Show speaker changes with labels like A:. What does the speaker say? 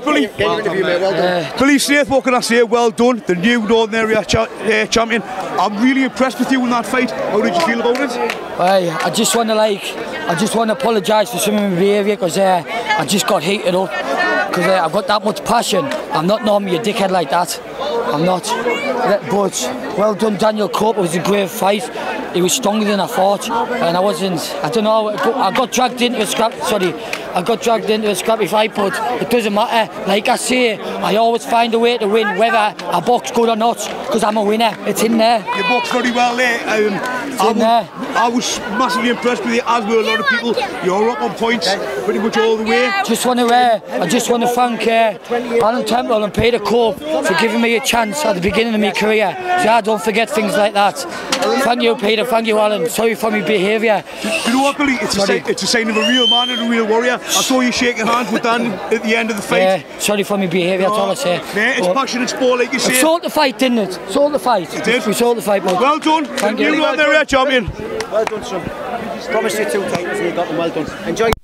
A: Get your interview, mate. Well done.
B: Uh, Billy Snaith, what can I say? Well done. The new Northern Area cha uh, champion. I'm really impressed with you in that fight. How did you feel about it?
C: Aye, I just want to like, I just want to apologise for some of my behaviour because uh, I just got heated up because uh, I've got that much passion. I'm not normally a dickhead like that. I'm not. But well done, Daniel Cope. It was a great fight. He was stronger than I thought, and I wasn't. I don't know. I got, I got dragged into a scrap. Sorry, I got dragged into a scrappy fight, but it doesn't matter. Like I say, I always find a way to win, whether I box good or not, because I'm a winner. It's in there.
B: You boxed very well there. Um, I,
C: in there.
B: I was massively impressed with you, as were a lot of people. You're up on points pretty much all the way.
C: Just want to, uh, I just want to thank uh, Alan Temple and Peter Cope for giving me a chance at the beginning of my career. So I don't forget things like that. Thank you, Peter. Thank you, Alan. Sorry for my behaviour.
B: You know what, Billy? It's a, sign, it's a sign of a real man and a real warrior. I saw you shaking hands with Dan at the end of the fight.
C: Yeah, sorry for my behaviour, that's all I say.
B: Yeah, it's
C: But
B: passionate sport, like you
C: We
B: say.
C: sold the fight, didn't it? Sold the fight.
B: It did.
C: We sold the fight, but
B: Well done.
C: Thank
B: you
C: you.
B: Northern Area champion.
A: Well done, son. Promised you two titles and you got them. Well done. Enjoy.